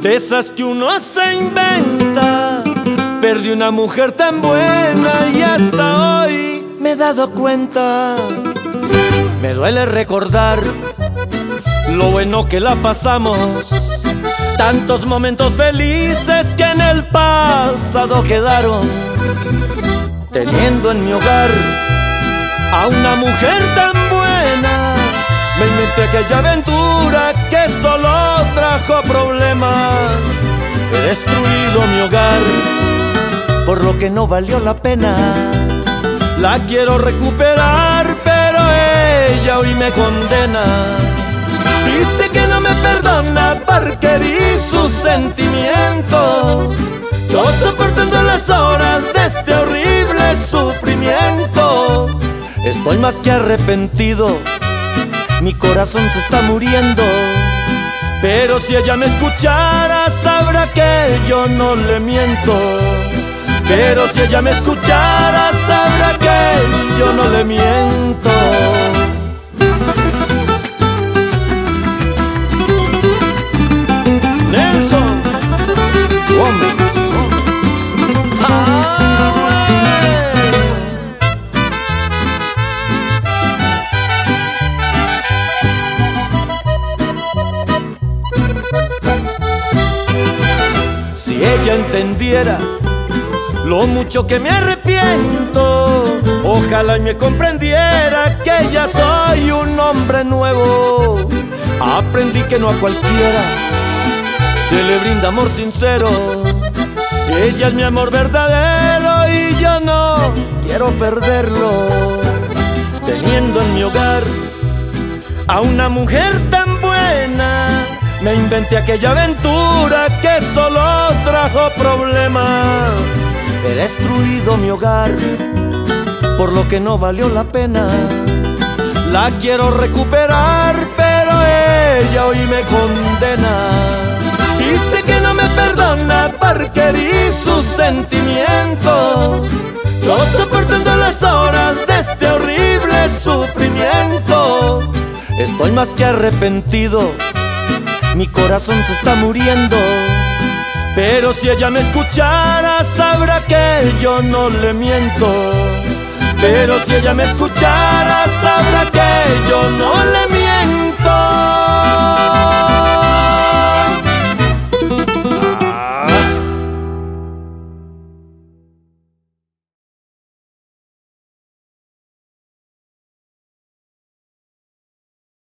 de esas que uno se inventa. Perdí una mujer tan buena y hasta hoy me he dado cuenta. Me duele recordar lo bueno que la pasamos. Tantos momentos felices que en el pasado quedaron. Teniendo en mi hogar a una mujer tan buena. Me inventé aquella aventura solo trajo problemas. He destruido mi hogar por lo que no valió la pena. La quiero recuperar, pero ella hoy me condena. Dice que no me perdona porque herí sus sentimientos. Yo soportando las horas de este horrible sufrimiento. Estoy más que arrepentido, mi corazón se está muriendo. Pero si ella me escuchara, sabrá que yo no le miento. Pero si ella me escuchara, sabrá que yo no le miento. Entendiera lo mucho que me arrepiento, ojalá y me comprendiera que ya soy un hombre nuevo. Aprendí que no a cualquiera se le brinda amor sincero. Ella es mi amor verdadero y yo no quiero perderlo. Teniendo en mi hogar a una mujer tan me inventé aquella aventura que solo trajo problemas. He destruido mi hogar por lo que no valió la pena. La quiero recuperar, pero ella hoy me condena. Dice que no me perdona porque herí sus sentimientos. Yo soportando las horas de este horrible sufrimiento. Estoy más que arrepentido, mi corazón se está muriendo. Pero si ella me escuchara, sabrá que yo no le miento. Pero si ella me escuchara, sabrá